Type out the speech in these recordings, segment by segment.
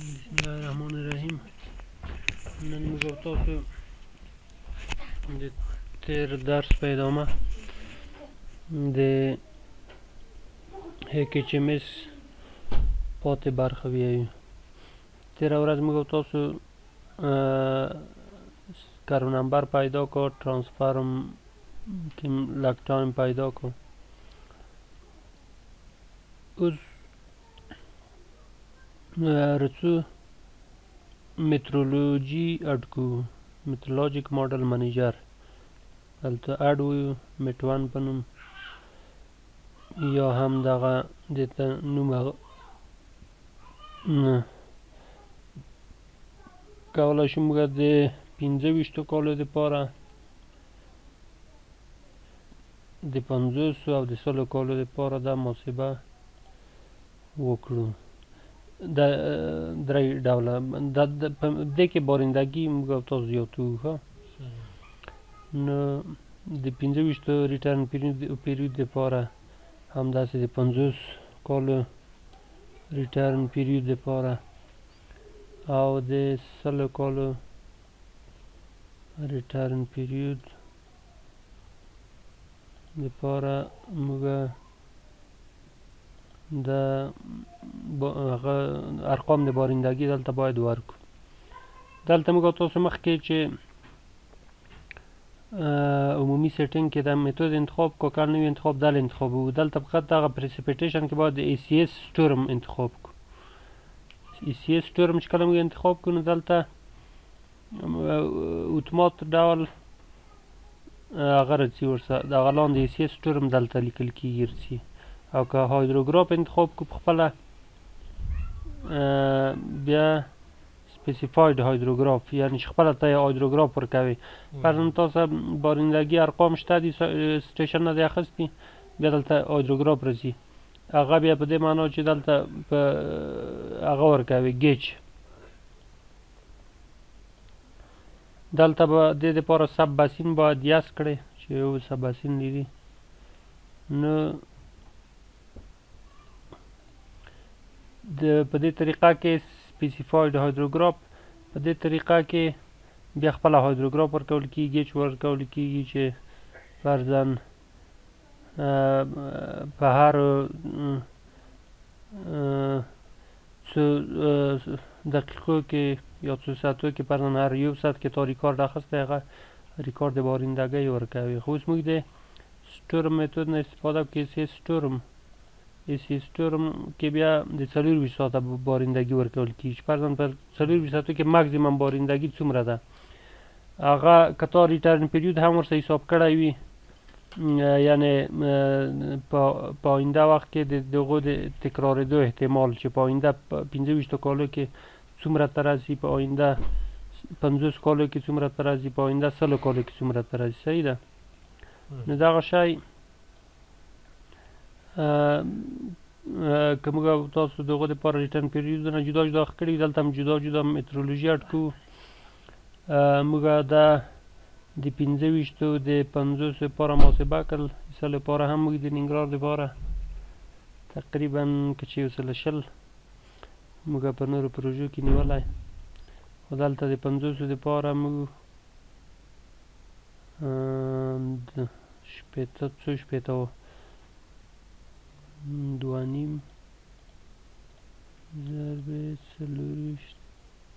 بسم الله الرحمن الرحیم نن موږ او تاسو د تیر درس په ادامه د هیک ایچ ایم ایس پاتې برخه ویایو تیره ورځ موږ او تاسو کرو نمبر پیدا کو ترانسفرم کې لګ ټایم پیدا کو اوس رڅو میترولوژي اډ کو میتولوژیک ماډل منیجر دلته اډ ویو میټ ون په نوم یا هم دغه دته نوم کولی شو موږ د پنځه ویشتو کالو دپاره د پنځوسو او د سلو کالو لپاره دا محاسبه وکړو د درې ډوله د دې کې بارندګي موږ او تاسو زیاتو ښه نو د پنځه ویشتو ریټرن پیریود لپاره همداسې د پنځوس کالو ریټرن پیریود لپاره او د سلو کالو ریټرن پیریود لپاره موږ د هغه ارقام د بارندګي دلته باید ورکړو دلته موږ تاسو مخ کې چې عمومي سیټینګ کې د میتود انتخاب کو کار نوی انتخاب دل انتخاب وو دلته فقط دغه پریسیپیټیشن کې باید د ای سی اس سټورم انتخاب کو ای سی اس سټورم چې کله موږ انتخاب کړو دلته اوتمات ډول هغه رڅي ورسه د هغه لاندې اس اس ټرم دلته لیکل کیږي رڅي او که هایدروګراف انتخاب کو په خپله بیا سپیسیفاید هایدروګراف یعنی چې خپله ته هایدروګراف ورکوي فرضاً تاسو بارندګي ارقام شته دي سټیشن نه دی اخیستي بیا دلته هایدروګراف رسي هغه بیا په دې معنا چې دلته په هغه ورکوي ګیچ دلته به د دې لپاره سب بسین باید یس کړئ چې یو سب بسین دی وي نو د په دې طریقه کې سپیسیفاید هایدروګراف په دې طریقه کې بیا خپل هایدروګراف ورکول کیږي چې ورکول کیږي چې فرضاً په هر څو دقیقو کې یا څو ساعتو کې پرنن هر یو ساعت کې تا ریکارد اخسته هغه ریکارد بارینده گی ورکوي خو اوس موږ د سټورم میتود نه استفاده کوو سی سټورم سی سټورم کې بیا د 24 ساعت باریندګي ورکول کیږي چې پرنن پر 24 ساعتو کې ماکسیمم باریندګي څومره ده هغه کتا ریټرن پیریود هم ورسره حساب کړی وي یعنې په آینده وخت کې د دغو د تکرارېدو احتمال چې په آینده پنځه ویشتو کالو کې څومره ته راځي په آینده پنځوس کالو کې څومره ته راځي په آینده سلو کالو کې څومره ته راځي صحیح ده نو دغه شی که موږ تاسو دغه د پر ریټرن پیریډونه جدا جدا کړی دلته هم جدا جدا میترولوژي اټکو موږ دا د پنځه ویشتو د پنځوس لپاره محاسبه کړل ایسا لپاره هم موږ د ننګرهار لپاره تقریبا که چې یو څه له شل موږ په نورو پروژو کې نیولی خو دلته د پنځوسو دپاره موږ شپېته څو شپېته و دوه نیم ضرب څلور ویشت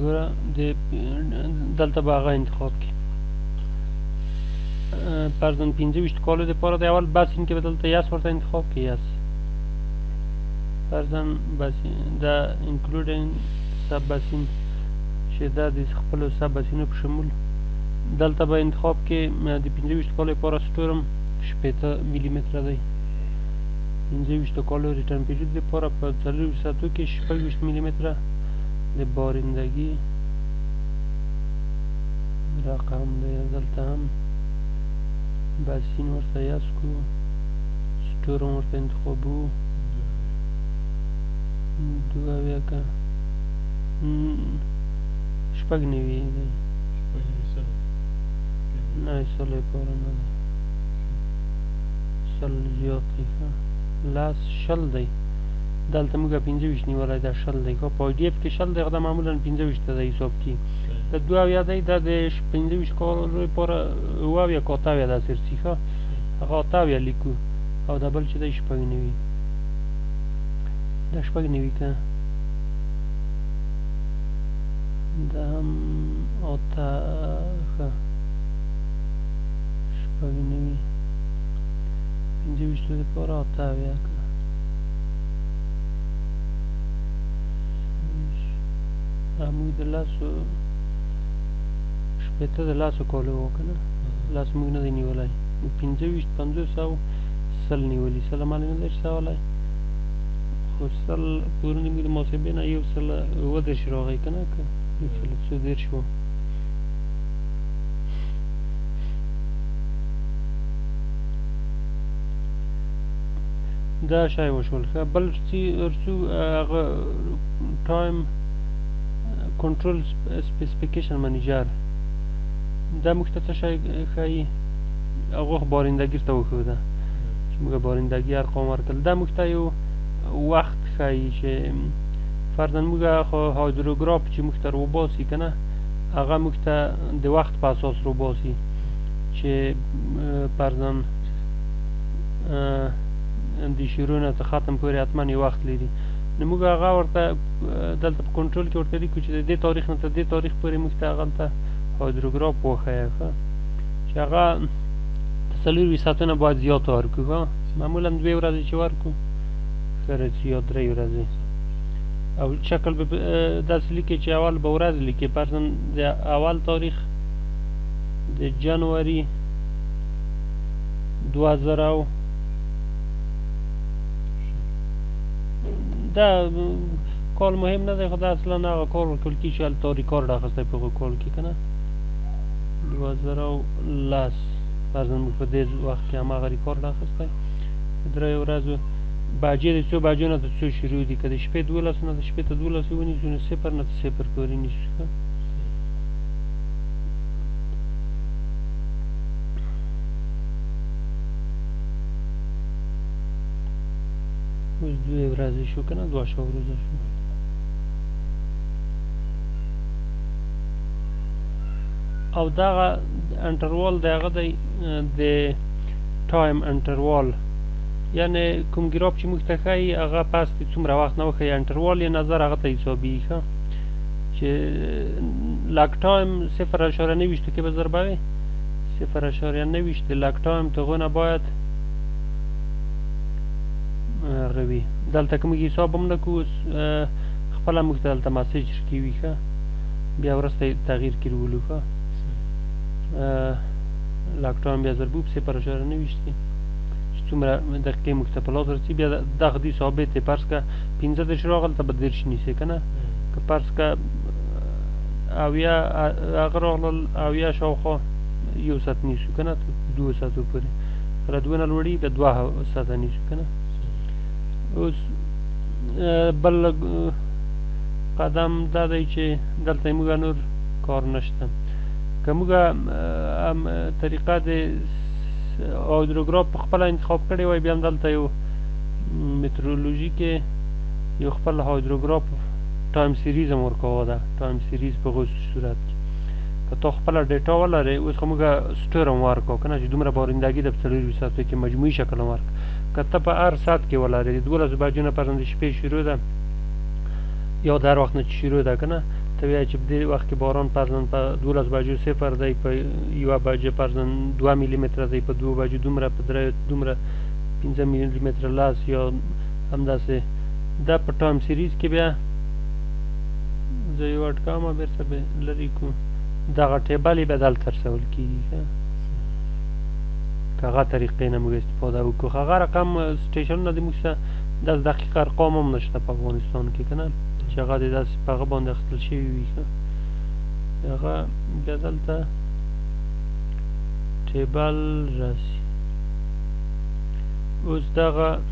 ګوره د دلته به هغه انتخاب کې پرزن 25 کالو د پاره د اول بس ان کې به دلته یس ورته انتخاب کې یس پرزن بس دا انکلودینګ سب بسین چې دا د خپل سب بسینو په شمول دلته به انتخاب کې د 25 کالو لپاره سټورم 15 ملي متر دی 25 کالو ریټرن پیریډ لپاره په 40 ساعتو کې 25 ملي متر د بارندګي رقم دی دلته هم بسین ورته یس کو سټورم ورته انتخابو دو اویا که شپږ نوي دی نه سلې پورې نه دی سل زیات دی لس شل دی دلته موږ پنځه ویشت نیولی دا شل دی که په آی ډی اف کې شل دی خو دا معمولا پنځه ویشت ته د حساب کی د دوه اویا دی دا د پنځه ویشت کالو لپاره اوه اویا که اته اویا داسې ورسي ښه هغه اته اویا لیکو او دا بل چې دی شپږ نوي دا شپږ نوي که دا هم اته ښه شپږ نوي پنځه ویشتو لپاره اته اویا که موږ د لاسو شپېته د لاسو کولو وکنه لاس موږ نه دی نیولای نو پنځه ویشت پنځوس او سل نیولي سل مالې نه دی رسولی خو سل پورونې موږ د محاسبې نه یو سل اووه دېرش راغی که نه که یو سل څو دېرش وو دا شای وشول ښه بل څی ارڅو هغه ټایم کنټرول سپیسیفیکیشن منیجر دا موږ ته څه شای ښایي هغه بارندګیر ته وښوده چې موږ بارندګي ارقام ورکړل دا موږ ته یو وخت ښایي چې فرضاً موږ خو هایدروګراف چې موږ ته روباسي کنه هغه موږ ته د وخت په اساس روباسي چې فرضاً د شروع نه تر ختم پورې حتما یو وخت لري نو موږ هغه ورته دلته په کنټرول کې ورته لیکو چې د دې تاریخ نه تر دې تاریخ پورې موږ ته هغلته هایدروګراف وښیه ښه چې هغه څلور ویشت ساعتونه باید زیات ورکړو ښه معمولا دوې ورځې چې ورکړو ښه راځي یا درې ورځې او شکل به داسې لیکې چې اول به ورځ لیکې پرځن د اول تاریخ د جنوري دوه زره او دا کال مهم نه دی خو دا اصلا هغه کار ورکول کېږي چې هلته ریکارډ اخیستی په هغه کال کې که نه دوه زره او لس فرضاً موږ په دې وخت کې هماغه ریکارډ اخیستی په درې ورځو بجې د څو بجو نه د څو شروع دي که د شپې دولس نه د شپې ته دولس یې ونیسو نو صفر نه د صفر پورې نیسو اوس دوه ورځې شو کنه دوه شو ورځې شو او دا انټروال دا غو دی د ټایم انټروال یعنی کوم ګراف چې موږ ته ښایي هغه پس د څومره وخت نه وښایي انټروال یې نظر هغه ته حسابیږي ښه چې لک ټایم صفر اشاره نویشتو کې به ضربه وي صفر اشاریه نویشت د لک ټایم تغونه باید غوي دلته کوم حساب هم نه کو خپل موږ ته دلته مسیج کیوي ښه بیا ورسته تغییر کړو ولو ښه لک ټایم بیا ضربو په صفر اشاریه نویشت کې چې څومره دقیقې موږ ته په لاس رسي بیا دغه دی ثابت دی پرس که پنځه دېرش راغل ته به دېرش نیسې که نه که پرس که اویا هغه راغلل اویا شاوخوا یو ساعت نیسو که نه دوه ساعتو پورې کله دوه نه لوړي د دوه ساعته نیسو که نه اوس بل قدم دا دی چې دلته موږ نور کار نشته که موږ طریقه د هایدروګراف په خپله انتخاب کړی وای بیا هم دلته یو مترولوژي کې یو خپل هایدروګراف ټایم سیریز هم ورکوه دا ټایم سیریز په غوښ صورت کې که ته خپل ډیټا ولرې اوس خو موږ سټور هم ورکو کنه چې دومره باورندګي د څلور ساعت کې مجموعي شکل ورک که ته په هر ساعت کې ولرې د 12 بجو نه پرند شپې شروع ده یا در وخت نه چې شروع ده کنه ته وایې چې په دې وخت کې باران پرځن په 12 بجو صفر دی په یو بجه پرځن 2 ملي متر دی په 2 بجو دومره په درې دومره 15 ملي متر لاس یا همداسې دا په ټام سیریز کې بیا زیو اټ کامه بیرته به لري کو دغه ټیبل به دل تر سوال کیږي کغه طریقې نه موږ استفاده وکړو هغه رقم سټیشن نه د موږ سره داس دقیق ارقام هم نشته په افغانستان کې کنه چې هغه د داس په هغه باندې اخیستل شوی وي هغه بیا دلته ټیبل راسي اوس دغه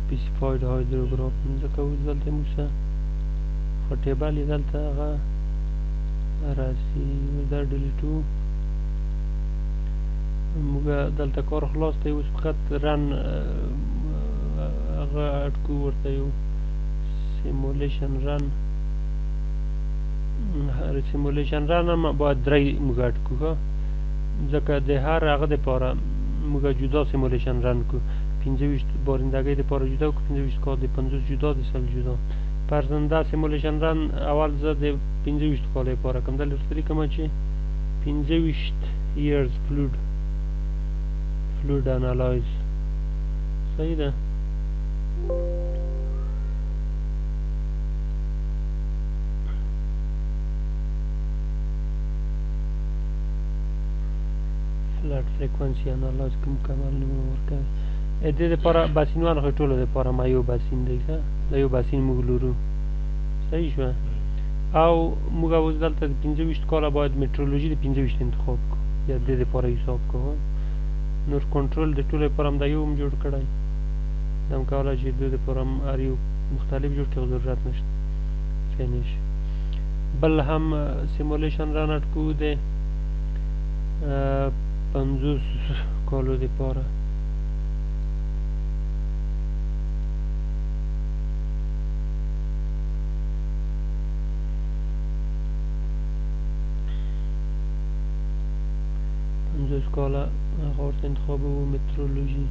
سپیسیفاید هایدروګراف پنځه کوو چې دلته موږ څه خو ټیبل یې دلته هغه راسي اوس دا ډیلیټو موږ دلته کار خلاص دی اوس فقط رن هغه اټکو ورته یو سیمولیشن رن هر سیمولیشن رن هم باید درې موږ اټکو ځکه د هر هغه لپاره موږ جدا سیمولیشن رن کو پنځویشت بارندګۍ لپاره جدا او که پنځویشت کال د پنځوس جدا د سل جدا فرضاً دا سیمولیشن رن اول زه د پنځویشت کال لپاره کوم دلته ورته لیکم چې پنځویشت years فلوډ فلوډ انالایز صحیح ده فلټ فریکوئنسي انالایز کوم کمال نمونه ورکوي د دې لپاره باسینوال خو ټولو لپاره ما یو باسین دی ښه دا یو باسین موږ لورو صحیح شوه او موږ اوس دلته د 25 کاله باید میټرولوژي د 25 انتخاب کو یا د دې لپاره حساب کو نور کنټرول د ټولو لپاره هم دا یو هم جوړ کړی دا هم کولای شي د دې لپاره هم هر یو مختلف جوړ کړي ضرورت نشته فینیش بل هم سیمولیشن رانټ کو دی پنځوس کالو دپاره پنځوس کاله هغه ورته انتخابوو مترولوژي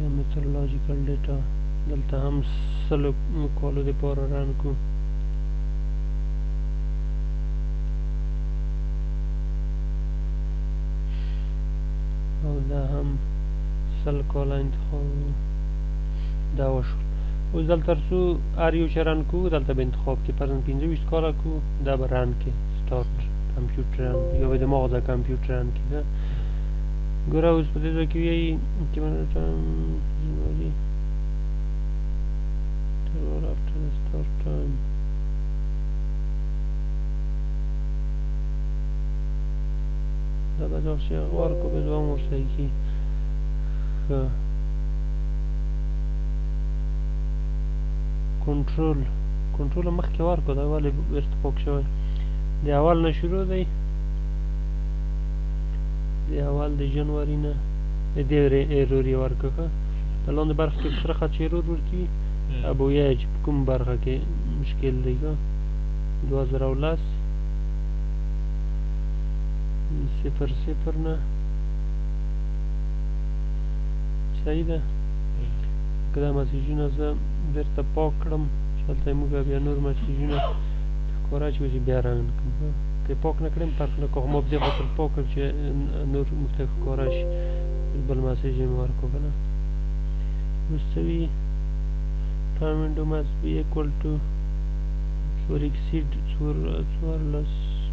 یا مترولوژیکل ډیټا دلته هم سلو کالو دپاره رن کړو او دا هم سل کولا انتخاب دا وشو اوس دلته ترڅو ار یو چې رن کو دلته به انتخاب کې پرن 25 کاله کو دا به رن کې سٹارټ کمپیوټر رن یا به دماغ دا کمپیوټر رن کې دا ګوره اوس په دې ځای کې وی چې مونږ ته Turtle دا د جوړ شي غوار کو به دوام ورسې کی ښه کنټرول کنټرول مخکې وار کو دا ولې بیرته پوک شوی د اول نه شروع دی د اول د جنوري نه د دې ایرور یې ورکړه د لاندې برخه کې سره خط ایرور ورکوي اب ویای چې په کوم برخه کې مشکل دی که 2010 صفر صفر نه صحیح ده که دا مسیجونه زه بیرته پاک کړم چې هلته موږ بیا نور مسیجونه ښکاره شي چې بیا رنګ کړم که پاک نه کړم فرق نه کوي ما په دې خاطر پاک کړ چې نور موږ ته ښکاره شي بل مسیج یې مې ورکړو که نه مستوي ټرم وینډو مست بي ایکول ټو اور ایکسیډ 14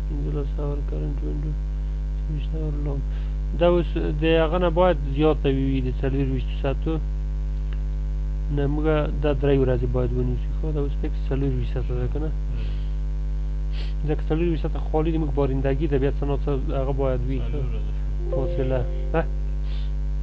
15 اور کرنٹ وینډو 24 اور لوګ دا اوس د هغه نه باید زیاته وي د 24 ساعتو نه موږ دا درې ورځې باید ونیسو خو دا اوس پکې 24 ساعته ده کنه ځکه 24 ساعته خالي د موږ بارندګي د بیا څه نه څه هغه باید وي فاصله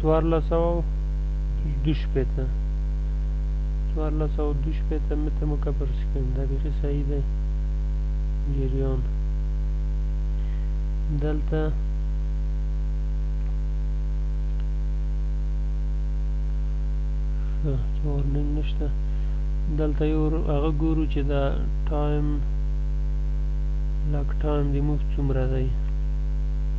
څوارلس سوه او دوه شپېته څوارلس سوه او دوه شپېته متر مکعب پر سکند دا بیخي صحیح دی جریان دلته چې وارننګ نشته دلته یو هغه ګورو چې دا ټایم لک ټایم دی موږ څومره دی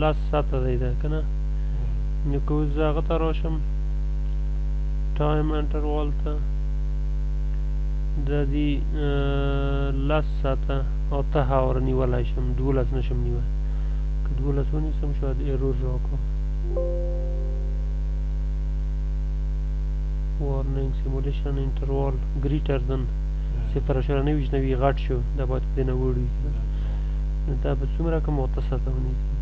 لاس ساته دی ده کنه نو که اوس زه هغه ته راشم ټایم انټروال ته د دې لاس ساته او ته هاور نیولای شم دولس نشم نیوه که دولس ونیسم شاید ایرور راکو وارننګ سیمولیشن انټروال ګریټر دن صفر شو نه ویش نوی غټ شو دا باید په دې نه وړي نو دا به څومره که مختصر ته ونیسي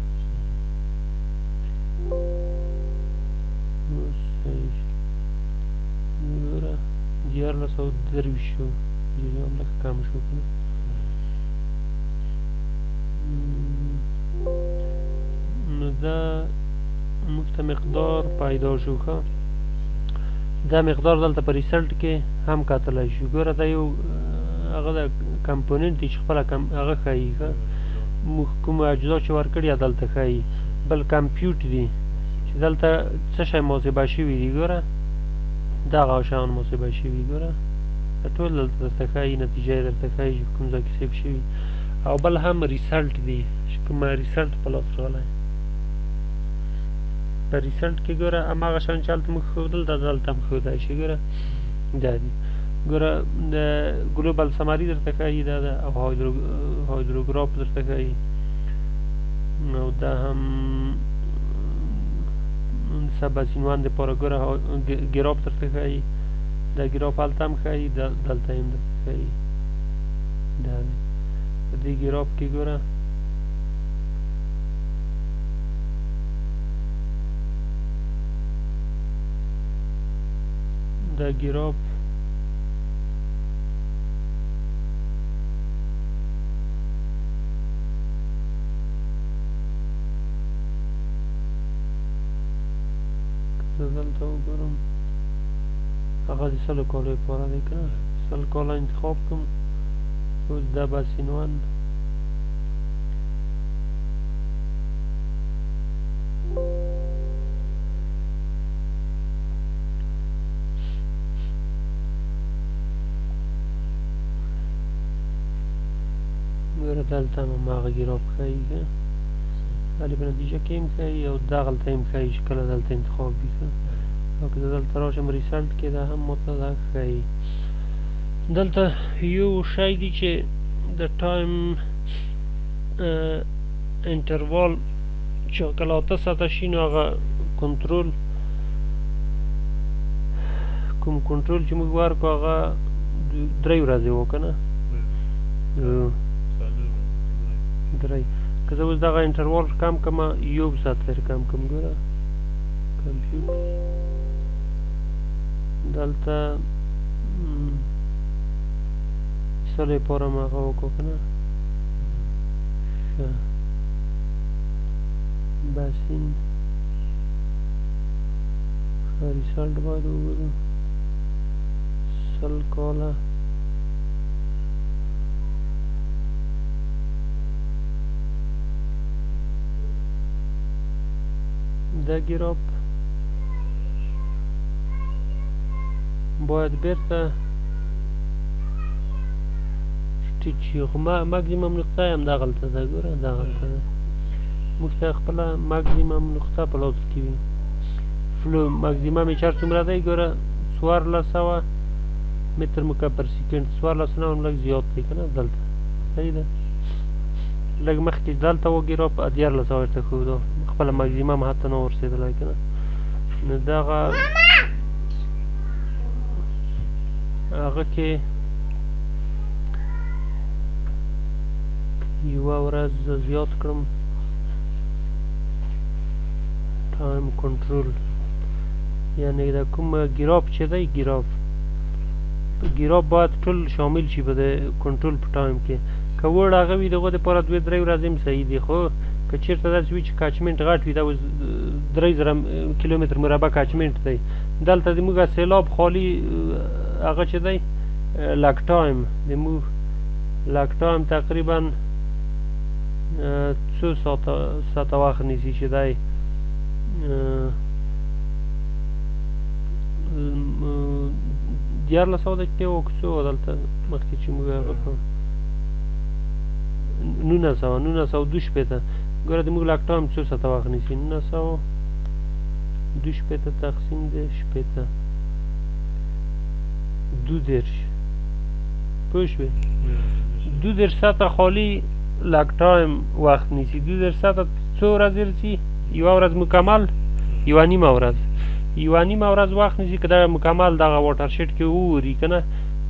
دیارلس او درویشت شو یو هم لږ کم شو که نه نو دا موږ ته مقدار پیدا شو ښه دا مقدار دلته په ریسلټ کې هم کتلی شو ګوره دا یو هغه کمپوننت دی چې خپله کم هغه ښایي ښه موږ کوم اجزا چې ورکړي دلته ښایي بل کمپیوټ دی چې دلته څه شی محاسبه شوي دي ګوره دغه شیان محاسبه شوي ګوره ټول دلته درته ښایي نتیجه یې درته ښایي چې کوم ځای کې سیف شوي او بل هم ریسلټ دی چې کوم ریسلټ په لاس راغلی په ریسلټ کې ګوره هماغه شان چې هلته موږ ښودل دا دلته هم ښودای شي ګوره دا دي ګوره د ګلوبال سماري درته ښایي دا ده او هایدروګراف درته ښایي نو دا هم سبا سینوان د پاره ګوره ګراف درته ښایي دا ګراف هلته هم ښایي دلته هم درته ښایي دا دی په دې ګراف کې ګوره د ګروپ زه دلته وګورم هغه د سلو کالو لپاره دی که نه سل کاله انتخاب کوم اوس دا به سینوان ګوره دلته هم هماغه ګروپ ښایي که خالي په نتیجه کې هم ښایي او دغلته هم ښایي چې کله دلته انتخاب وي که او که زه دلته راشم ریسلټ کې دا هم ماته دا ښایي دلته یو شی دی چې د ټایم انټروال چې کله اته ساعته شي نو هغه کنټرول کوم کنټرول چې موږ ورکو هغه درې ورځې وو که نه درې که زه اوس دغه انټروال کم کړم یو ساعت لرې کم کړم ګوره کمپیوټ دلته څه لپاره مې هغه وکړو که نه باسین ښه ریسالټ باید وګورو سل کاله دا ګیراپ باید بیرته ټیټ شي خو ما ماکسیمم نقطه هم دا غلطه ده ګوره دا غلطه ده موږ ته خپل ماکسیمم نقطه په لوز کې وي فلو ماکسیمم چار څومره دی ګوره 1400 متر مکعب پر سکند 1400 نه هم لږ زیات دی کنه دلته صحیح ده لږ مخکې دلته وګیرا په 1400 ورته خو دا خپل ماکسیمم حتی نه ورسېدلای کنه نو دغه هغه کې یوه ورځ زه زیات کړم ټایم کنټرول یعنی دا کوم ګراف چې دی ګراف ګراف باید ټول شامل شي په د کنټرول په ټایم کې که وړ هغه وي دغه دپاره دوې درې ورځې هم صحیح دي خو که چېرته داسې وي چې کچمنټ غټ وي دا اوس درې زره کیلومتر مربع کچمنټ دی دلته زموږ سیلاب خالي هغه چې دی لک ټایم د موږ لک ټایم تقریبا څو ساعته وخت نیسي چې دی دیارلس سوه دقیقې وه که څو دلته مخکې چې موږ هغه کړو نولس سوه نولس سوه دوه شپېته ګوره د موږ لک ټایم څو ساعته وخت نیسي نولس سوه دوه شپېته تقسیم د شپېته دودرش پوه شوې دودرش ساعته خالي لګ ټایم وخت نیسي دودرش ساعته څو ورځې رسي یوه ورځ مکمل یوه نیمه ورځ یوه نیمه ورځ وخت نیسي که دغه مکمل دغه واټر شیټ کې ووري که نه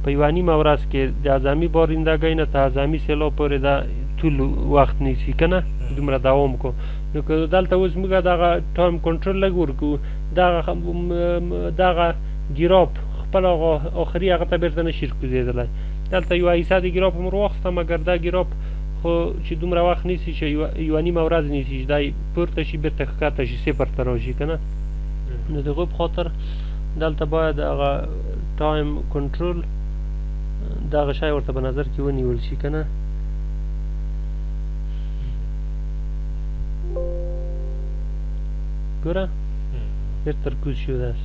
په یوه نیمه ورځ کې د اعظمي بارندګۍ نه تر اعظمي سیلاب پورې دا طول وخت نیسي که نه دومره دوام کو نو که دلته اوس موږ دغه ټایم کنټرول لږ ورکو دغه دغه ګیراب خپل هغه آخري هغه ته بیرته نشي کوزېدلی دلته یو حصه د ګیراب هم وروخسته مګر دا ګیراب خو چې دومره وخت نیسي چې یو نیمه ورځ نیسي چې دای پورته شي بیرته ښکته شي صفر ته راشي که نه نو د غوب خاطر دلته باید هغه ټایم کنټرول دغه شی ورته په نظر کې ونیول شي که نه ګوره بیرته ترکوز شو داس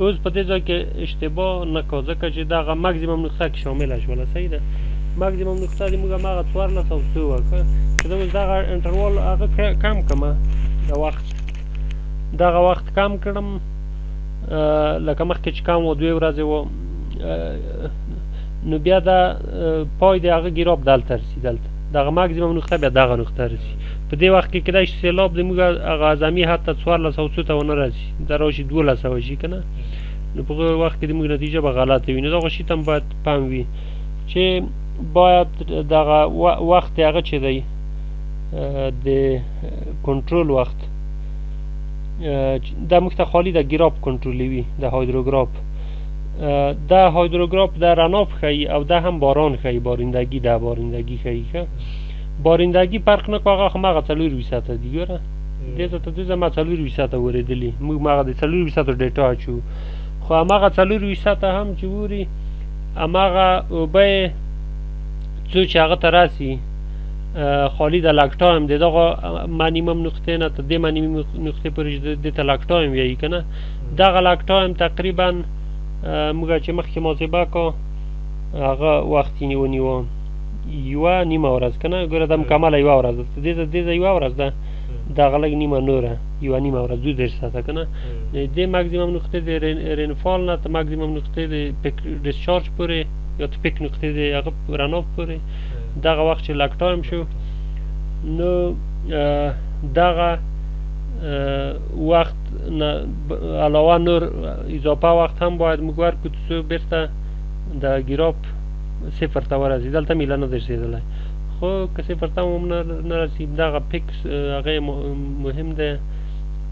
اوس په دې ځای کې اشتباه نه کو ځکه چې دغه ماکسیمم نقطه کې شامله شوله صحیح ده ماکسیمم نقطه دې موږ هماغه څوارلس او څو وه که زه اوس دغه انټروال هغه کم کړم د وخت دغه وخت کم کړم لکه مخکې چې کم و دوې ورځې و نو بیا دا پای د هغه ګیراب دلته رسي دلته دغه ماکسیمم نقطه بیا دغه نقطه رسي په دې وخت کې کېدای شي سیلاب د موږ هغه اعظمي حد ته څوارلس او څو ته ونه رسي دا راشي دولس سوه شي که نه نو په هغه وخت کې د موږ نتیجه به غلطه وي نو دغه شي ته هم باید پام وي چې باید دغه وخت هغه چې دی د کنټرول وخت دا موږ ته خالی د ګراف کنټرولوي د هایدروګراف دا هایدروګراف دا رنا خیی او دا هم باران خیی باریندگی دا باریندگی خیی ښه باریندگی فرق نه کوي هغه مغه څلور ویسته دی ګوره دې ته ته دې زما څلور ویسته ورېدلی موږ مغه د څلور ویسته ډیټا اچو خو هغه څلور ویسته هم چې ووري هغه اوبه څو چې هغه ته راسي خالي د لګ ټایم د دغه منیمم نقطې نه تر دې منیمم نقطې پورې د ته لګ ټایم ویي که نه دغه لاک ټایم تقریبا موږ چې مخکې موزیبا کو هغه وخت یې ونیو یوه نیمه ورځ که نه ګوره دا مکمله یوه ورځ ده دې ځای دې ځای یوه ورځ ده دغه لږ نیمه نوره یوه نیمه ورځ دوه دېرش ساعته که نه دې مکزیمم نقطې د رینفال نه تر مکزیمم نقطې د پیک ډسچارج پورې یا تر پیک نقطې د هغه رڼا پورې دغه وخت چې لک ټایم شو نو دغه وخت نه علاوه نور اضافه وخت هم باید موږ ورکړو څو بیرته د ګیراپ صفر ته ورسي دلته مې لا نه دی رسېدلی خو که صفر ته هم نه رسي دغه پیک هغه مهم دی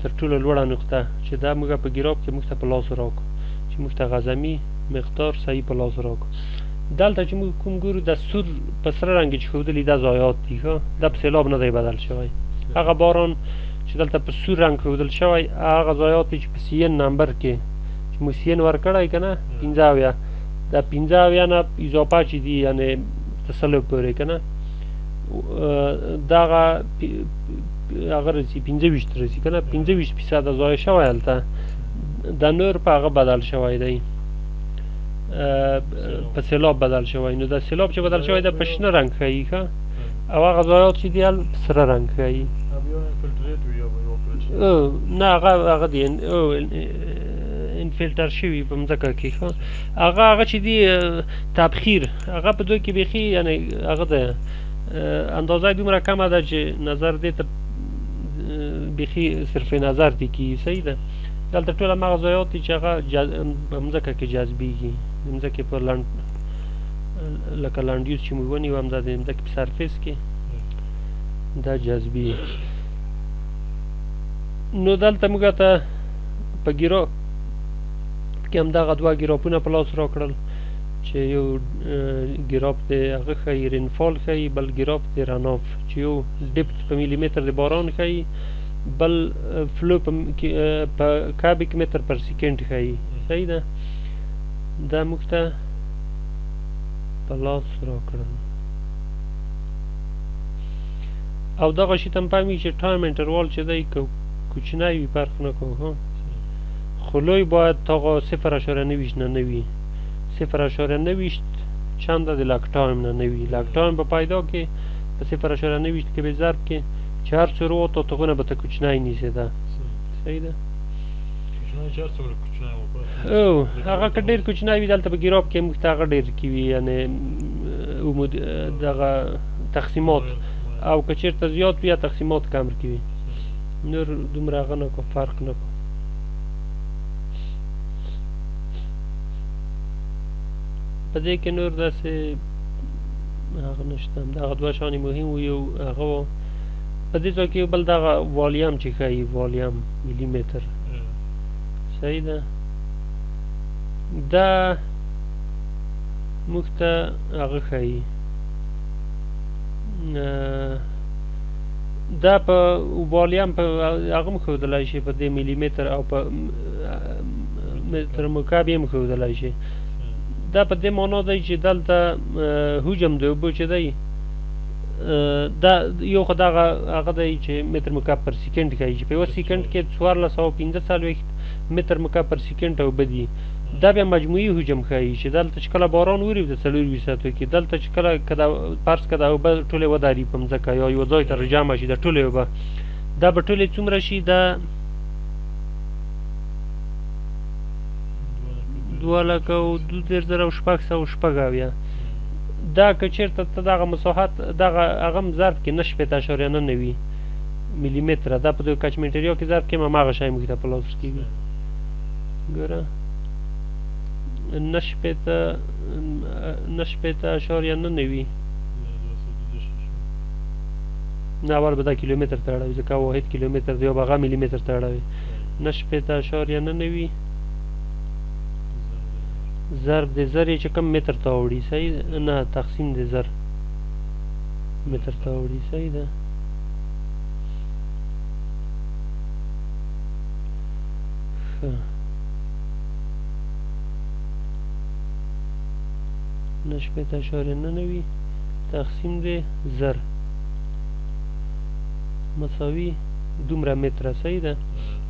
تر ټولو لوړه نقطه چې دا موږ په ګیراپ کې موږ ته په لاس راکړو چې موږ ته غزمي مقدار صحیح په لاس راکړو دلته چې موږ کوم ګورو د سور په سره رنګ چې ښودلي دا ضایعات دي ښه دا په سیلاب نه دی بدل شوی هغه باران چې دلته په سور رنګ ښودل شوی هغه ضایعات دی چې په سی ان نمبر کې چې مو سی ان ورکړی که نه پنځه اویا دا پنځه اویا نه اضافه چې دي یعنې تر سلو پورې که نه دغه هغه رسي پنځه ویشت رسي که نه پنځه ویشت فیصده ضایع شوی هلته د نور په هغه بدل شوی دی په سیلاب بدل شوی نو دا سیلاب چې بدل شوی دا په شنه رنګ ښیي ښه او هغه ځایات چې دی هل سره رنګ ښایي نه هغه هغه دی انفلټر شوی په مځکه کې ښه هغه هغه چې دی تبخیر هغه په دوی کې بیخي یعنی هغه ده اندازه دومره کمه ده چې نظر دې ته بیخي صرف نظر دی کی صحیح ده دلته ټول هغه ځایات چې هغه مځکه کې جذبیږي مځکه په لند لکه لانډیوز چې موږ ونیو همدا د ځمکې په سرفیس کې دا جذبي نو دلته موږ ته په ګیرو کې همدغه دوه ګیراپونه په لاس راکړل چې یو ګیراپ د هغه ښیي رینفال ښیي بل ګیراپ د رناف چې یو ډپت په میلیمتر د باران ښیي بل فلو په کابیک متر پر سیکنډ ښیي صحیح ده دا موږ ته په لاس راکړل او دغه شي تم پامي چې ټایم انټروال چې دی که کوچنی وي فرق نه کوي ها خو لوی باید تاغه صفر اشاره نویشت نه نوي صفر اشاره نویشت چند د لک ټایم نه نوي لک ټایم په پیدا کې په صفر اشاره نویشت کې به ضرب کې چې هر څو رو تا تغونه به ته کوچنی نیسه ده صحیح ده کوچنی چې هر څومره او هغه که ډیر کوچنی وي دلته په ګیراب کې موږ ته هغه ډیر کی وي یعنی عمود دغه تقسیمات او که چیرته زیات وي تقسیمات کم کی وي نور دومره هغه نه کو فرق نه کو په دې کې نور داسې هغه نشته دغه دوه شانې مهم وو یو هغه وو په دې ځای کې بل دغه والیم چې ښایي والیم ملي متر صحیح ده دا موږ ته هغه ښایي دا په اوبالیان په هغه هم ښودلای شي په دې ملي متر او په متر مکعب هم ښودلای شي دا په دې معنا دی چې دلته حجم د اوبو چې دی دا یو خو دغه هغه دی چې متر مکعب پر سیکنډ ښایي چې په یوه سیکنډ کې څوارلس سوه پنځه څلوېښت متر مکعب پر سیکنډ اوبه دي دا بیا مجموعي حجم ښایي چې دلته چې کله باران ووري د څلور ویشت ساعتو کې دلته چې کله که دا فرض که دا اوبه ټولې وداري په مځکه یا یو ځای ته راجمع شي د ټولې اوبه دا به ټولې څومره شي دا دوه لکه او دوه دېرش زره او شپږ سوه شپږ اویا دا که چیرته ته دغه مساحت دغه هغه ظرف کې نه شپېته اشاریه نه نوي ملي متره دا په دغه کچمنټریا کې ظرف کې هم هغه شی موږ ته په لاس کېږي ګوره نه شپېته نه شپېته اشاریه نه نوي نه اول به دا کیلومتر ته اړوي ځکه واحد کیلومتر دی او به هغه ملي متر ته اړوي نه شپېته اشاریه نه نوي ضرب د زر چې کم متر ته اوړي صحیح نه تقسیم د زر متر ته اوړي صحیح ده نشپه ته شورې نه نوي تقسیم د زر مساوي دومره متر صحیح ده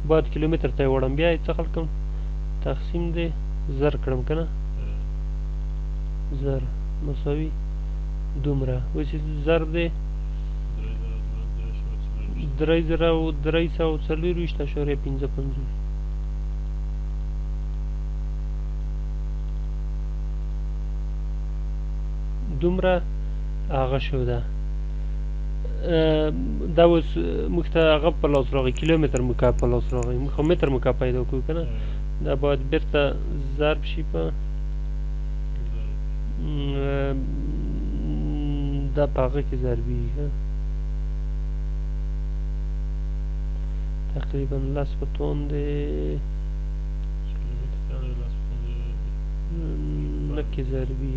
بعد کیلومتر ته وړم بیا یې څه خلکم تقسیم دی زر کړم کنه زر مساوي دومره وچ زر دی درې زره او درې سوه څلور ویشت اشاریه پنځه پنځوس دومره هغه شو ده دا اوس موږ ته هغه په لاس راغی کیلومتر مکعب په لاس راغی موږ خو متر مکعب پیدا کوو کنه دا باید بیرته ضرب شي په دا په هغه کې ضربي تقریبا لس په تون دی نه کې ضربي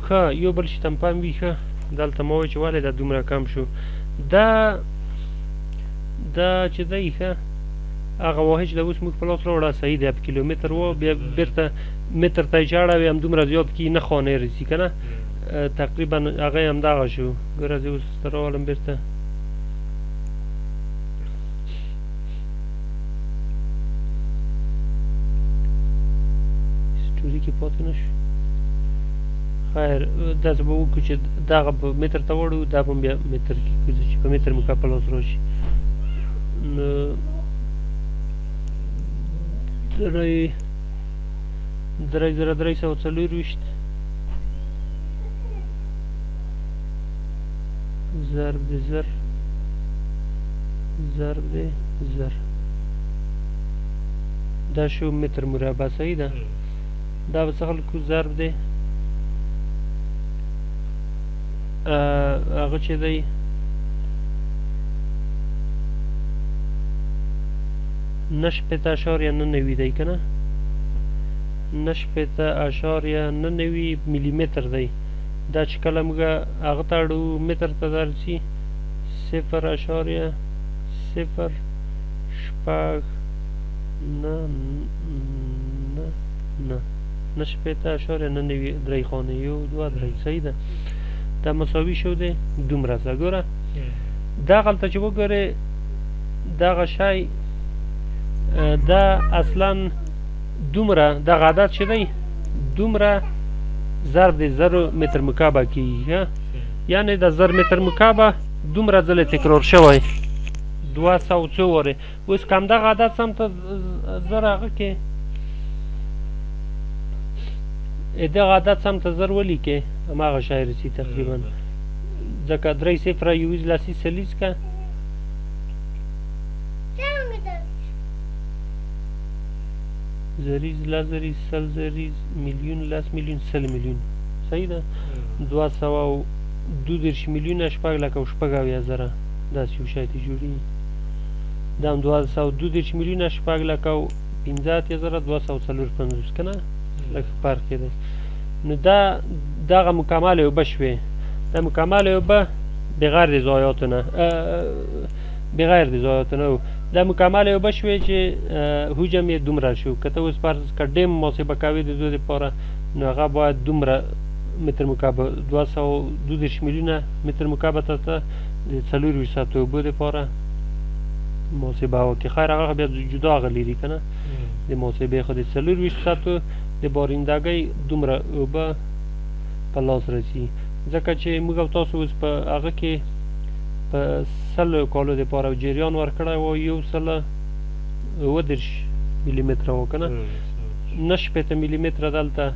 ښه يو بل شي تم پام وي ښه دلته مو چې والي دا دومره کم شو دا دا چې دی ښه هغه واه چې دا اوس موږ په لاس راوړه صحیح دی په کیلومتر و بیا بیرته متر ته چې اړه وي هم دومره زیات کی نه خانه رسی کنه تقریبا هغه هم دغه شو ګوره زه اوس درولم بیرته ستوري کې پاتې نه شو خیر داسې به وکړو چې دغه په متر ته وړو دا به بیا متر کې کوزو چې په متر مې کار په لاس راشي نو درې درې زره درې سوه څلور ویشت ضرب د زر ضرب د زر دا شو متر مربع صحیح ده دا به څه خلکو ضرب دی هغه چې دی نش پته اشار یا نه نوي دی که نه نش پته اشار یا نه نوي ملي متر دی دا چې کله موږ هغه ته اړو متر ته درځي صفر اشاریه صفر شپږ نه نه نه نه شپېته اشاریه نه نوي درې خانه یو دوه درې صحیح ده دا مساوي شو دی دومره ځه ګوره دغلته چې وګورې دغه شی دا اصلا دومره دغه عدد چې دی دومره ضرب د زر متر مکعب کیږي یعنی د زر متر مکعب دومره ځله تکرار شوی دوه سو څو واره اوس کم دغه عدد سم ته زر هغه کې دغه عدد سم ته زر ولیکې هماغه شی رسي تقریبا ځکه درې صفره یویز لسی سلیز که زریز لس زریز سل زریز میلیون لس میلیون سل میلیون صحیح ده دوه سوه او دوه دېرش میلیونه شپږ لکه او شپږ اویا زره داسې یو شی ته جوړېږي دا هم دوه سوه دوه دېرش میلیونه شپږ لکه او پنځه اتیا زره دوه سوه څلور پنځوس که نه لږ فرق یې دی نو دا دغه مکمله اوبه شوې دا مکمله اوبه بغیر د ضایعاتو نه بغیر د ضایعاتو نه و دا مکمل یو بش وی چې حجم یې دومره شو که ته اوس فرض که ډیم محاسبه کوې د دوی لپاره نو هغه باید دومره متر مکعب دوه سوه دوه دېرش میلیونه متر مکعب ته ته د څلور ویشت ساعتو اوبو لپاره محاسبه وکړي خیر هغه بیا جدا غلی دي که نه د محاسبې خو د څلور ویشت ساعتو د بارندګۍ دومره اوبه په لاس رسي ځکه چې موږ او تاسو اوس په هغه کې په سلو کالو لپاره جریان ورکړی و یو سل اووه دېرش ملي متره و که نه نه شپېته ملي متره دلته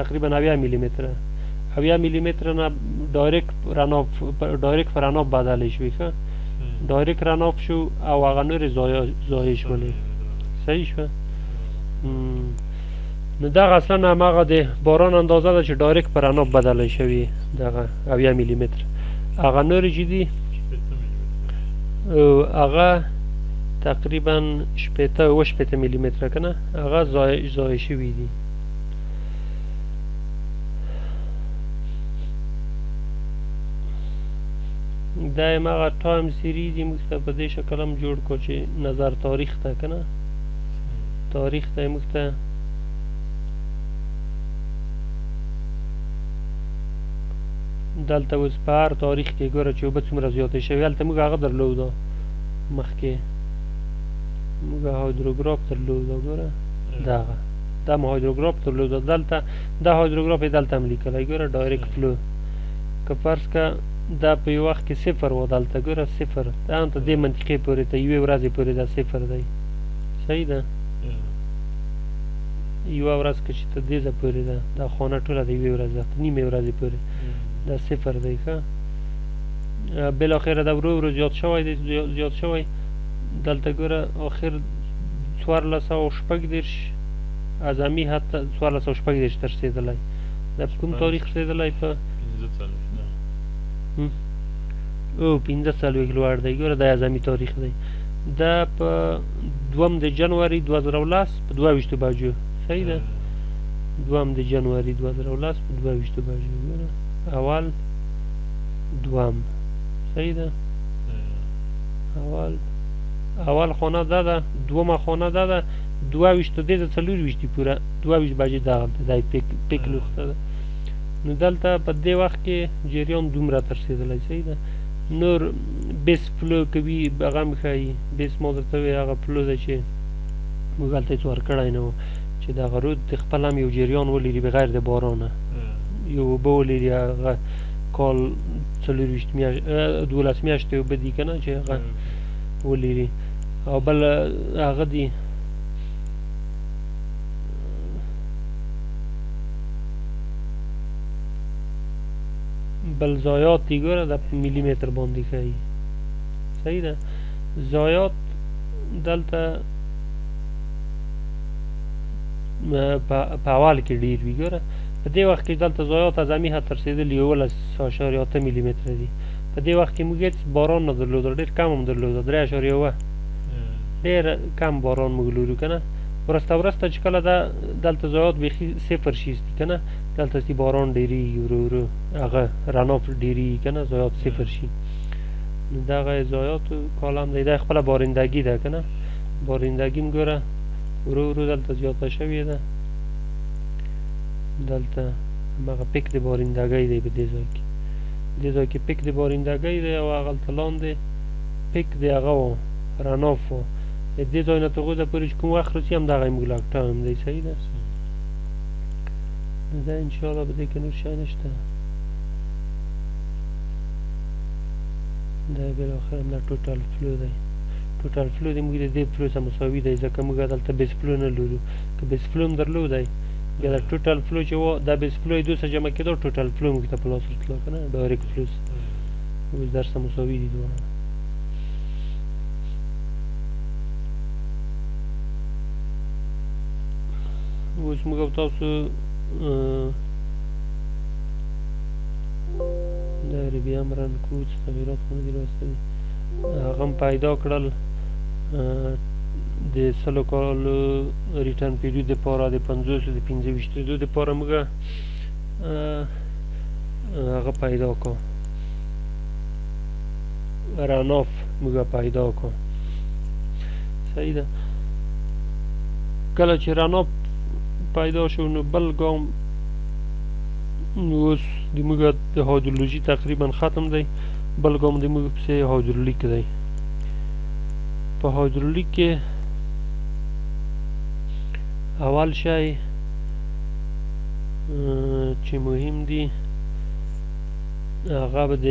تقریبا اویا ملي متره اویا ملي متره نه ډایرکټ رڼا ډایرکټ په رڼا بدلې شوې ښه ډایرکټ رڼا شو او هغه نورې ضایع شولې صحیح شوه نو دغه اصلا هماغه د باران اندازه ده چې ډایرک پر رڼا بدلی شوي دغه اویا ملي متر هغه نورې چې دي هغه تقریبا شپېته اوه شپېته ملي متره که نه هغه ضایع شوي دي دا یې مغه ټایم سیریز یې موږ ته په دې شکل هم جوړ کړو چې نظر تاریخ ته که نه تاریخ دی موږ ته دلته اوس په هر تاریخ کې ګوره چې اوبه څومره زیاتې شوې هلته موږ هغه درلوده مخکې موږ هایدروګراف درلوده ګوره دغه دا مو هایدروګراف درلوده دلته دا هایدروګراف یې دلته هم لیکلی ګوره ډایرکټ فلو که فرض که دا په یو وخت کې صفر و دلته ګوره صفر دا هم ته دې منطقې پورې ته یوې ورځې پورې دا صفر دی صحیح ده یوه ورځ که چې ته دې ځه پورې ده دا خونه ټوله د یوې ورځې ده نیمې ورځې پورې دا صفر دی ښه بالاخره دا ورو ورو زیات شوی دی زیات شوی دلته ګوره آخر څوارلس سوه شپږ دېرش اعظمي حتی څوارلس سوه شپږ دېرش ته رسېدلی دا په کوم تاریخ رسېدلی په او پنځه څلوېښت لوړ دی ګوره دا اعظمي تاریخ دی دا په دوم د جنوري 2010 په 22 بجو صحیح ده دوم د جنوري 2010 په 22 بجو ګوره اول دوم صحیح ده اول اول خونه دا ده دومه خونه دا ده 22 ته د 24 پوره 22 بجې دا غلطه دای پک پک نقطه ده نو دلته په دې وخت کې جریان دومره ترسیدلی صحیح ده نور بیس پلو کوي بغم ښايي بيس ما درته وي هغه پلو ده چې موږ هلته هیڅ ورکړی نه و چې د هغه رود د خپل هم یو جریان ولري بغیر د بارانه یو اوبه ولري هغه کال څلور ویشت میاشت دولس میاشتې اوبه دي که نه چې هغه ولري او بل هغه دي بل ضایات دی ګوره دا په ملي متر باندې ښایي صحیح ده ضایات دلته په اول کې ډیر وي ګوره په دې وخت کې دلته ضایات اعظمي حد تر رسېدلي یولس اعشاریه اته ملي متره دي په دې وخت کې موږ هېڅ باران نه درلود ډېر کم هم درلود درې اعشاریه اوه ډېر کم باران موږ لورو که نه ورسته ورسته چې کله دا دلته ضایات بیخي صفر شي که نه دلته چې باران ډیریږي ورو ورو هغه رڼا ډیریږي کنه ضایعات صفر شي نو دغه ضایعات کالم دی د خپل بارندګي ده کنه بارندګي ګوره ورو ورو دلته زیاته شوې ده دلته هغه پک د بارندګۍ دی په دې ځای کې دې ځای کې پک د بارندګۍ دی او هغه لاندې پک دی هغه و رناف و دې ځای نه تر غوځه پورې چې کوم وخت رسي همدغه یې موږ لاک ټایم دی صحیح ده نو دا انشاءالله په دې کې نور شیان نشته دا بالاخره همدا ټوټال فلو دی ټوټال فلو دی موږ د دې فلو سره مساوي دی ځکه موږ دلته بیس فلو نه لرو که بیس فلو هم درلودی بیا دا ټوټال فلو چې و دا بیس فلو یې دوه سره جمع کېدو ټوټال فلو موږ ته په لاس ورتلو که نه ډایرکټ فلو اوس در سره مساوي دي دواړه اوس موږ او تاسو د عربي امرن کوچ تغیرات خو نه دي راستوي هغه هم پیدا کړل د سلو کالو ریټرن پیریود لپاره د پنځوسو د پنځه ویشتېدو لپاره موږ هغه پیدا کړو رن اف موږ پیدا کو صحیح ده کله چې رن اف پیدا شو نو بل ګام اوس د موږ د هایدرولوژي تقریبا ختم دی بل ګام د موږ پسې هایدرولیک دی په هایدرولیک کې اول شی چې مهم دی هغه به د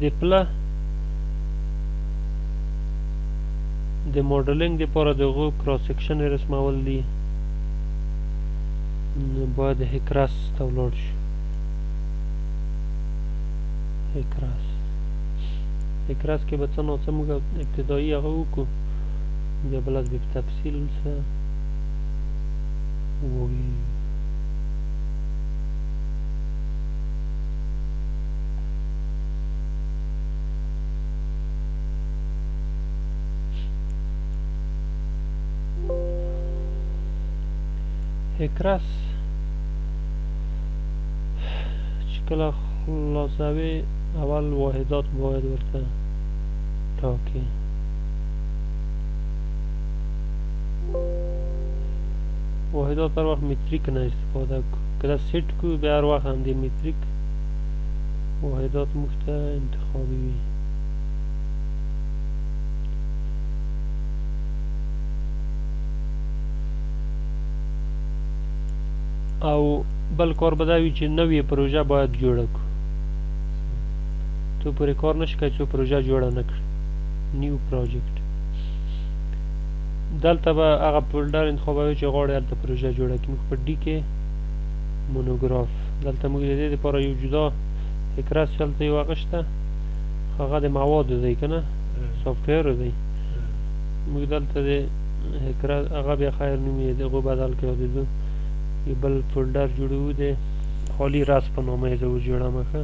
د پله د ماډلینګ لپاره د هغو کراس سیکشن رسمول دي نو باید هکراس ته ولاړ شو هکراس هکراس کې به څه ناڅه موږ ابتدایي هغه وکړو بیا بلد به په تفصیل څه وویل هکرس چې کله خلاصوي اول واحدات باید ورته ټاکي واحدات هر وخت متریک نه استفاده کو کله سیټ کو بیا هر وخت هم د متریک واحدات موږ ته انتخابي وي او بل کار به دا وي چې نوې پروژه باید جوړه کړو ته پورې کار نشي کوي څو پروژه جوړه نه کړي نیو پروجیکټ دلته به هغه فولډر انتخابوي چې غواړي هلته پروژه جوړه کړي موږ په ډي کې مونوګراف دلته موږ د دې لپاره یو جدا اکرس هلته یو هغه شته هغه د موادو دی که نه سافټویر دی موږ دلته د اکرس هغه بیا خیر نوم یې دغو بدل کړو د دو یو بل فولډر جوړوو د خالي رس په نامه یې زه ور جوړوم ښه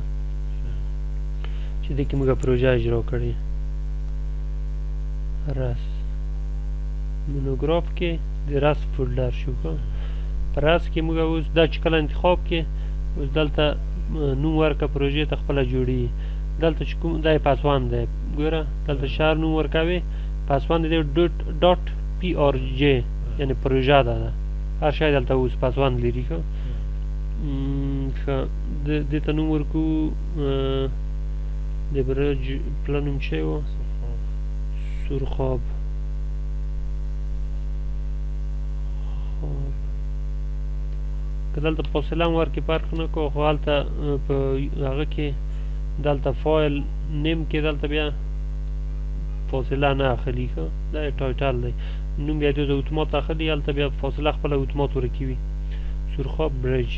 چې دې کې موږ پروژه اجرا کړې رس مونوګراف کې د رس فولډر شو په رس کې موږ اوس دا چې کله انتخاب کې اوس دلته نوم ورکه پروژې ته خپل جوړي دلته چې کوم دای پاسوان دی ګوره دلته شهر نوم ورکوي پاسوان دی ډاټ ډاټ پی ار جی یعنی پروژه ده هر شای دلته اوس پاسوان لري خو د دې ته نوم ورکو د برج پله نوم چی و سورخاب که دلته په فاصله هم ورکې فرق نه کوو خو هلته په هغه کې دلته فایل نیم کې دلته بیا فاصله نه اخلي ښه دا ټایټل دی نوم بیا دوی د اتومات اخلي هلته بیا فاصله خپله اتومات ورکوي سورخاب برج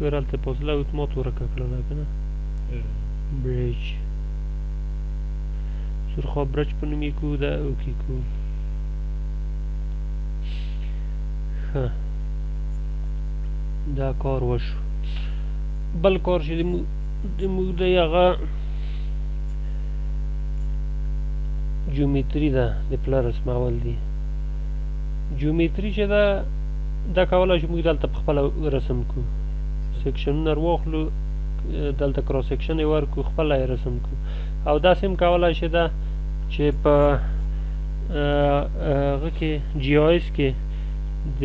ګرال ته پوزلا وت موت ورکه کړل کنه برج سرخوا برج په نوم کو دا او کی کو ها دا کار وشو بل کار چې د موږ د هغه جیومتري ده د پلار اسماول دي جیومتري چې ده دا کولای شو موږ دلته په خپل رسم کو سیکشنونه واخلو دلته کراس سیکشن ورکو خپل رسم کو او دا سم کولای شي دا چې په هغه کې جی او اس کې د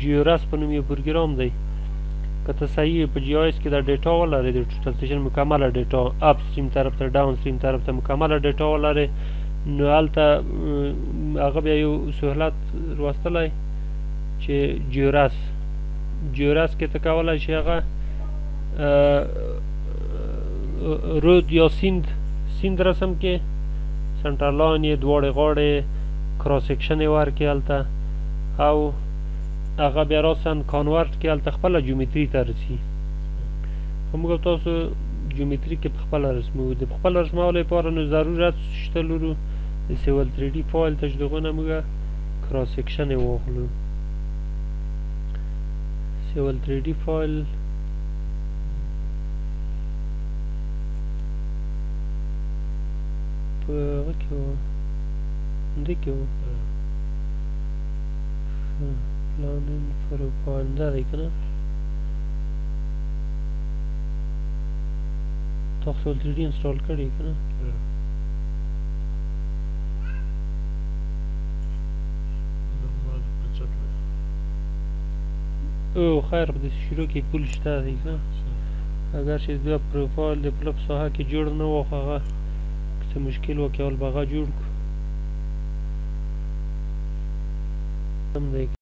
جیورس په نوم یو پروګرام دی که ته صحیح په جی او اس کې دا ډیټا ولرې د ټرانزیشن مکمله ډیټا اپ سټریم طرف ته ډاون سټریم طرف ته مکمله ډیټا ولرې نو هلته هغه بیا یو سهولت راوستلی چې جیوراس جیوراس کې ته کولای شي هغه رود یا سیند سیند رسم کې سنټر لاین یې دواړې غاړې کراس سیکشن یې ورکې هلته او هغه بیا راسن کانورټ کې هلته خپله جیومتري ته رسي خو موږ تاسو جیومتري کې په خپله رسمو د په خپله رسمولو لپاره نو ضرورت شته لرو د سیول 3 ډي فایل ته چې دغونه موږ کراس سیکشن یې واخلو سیول 3D فایل په هغه کې و همدې کې و پلان ان فروفایل دا دی که نه تاسو سیول 3D انسټال کړی که نه او خیر په داسې شروع کې پول شته دی که اگر چې دا پروفایل د پلپ ساحه کې جوړ نه و هغه څه مشکل و کې اول بغا جوړ کړو هم دی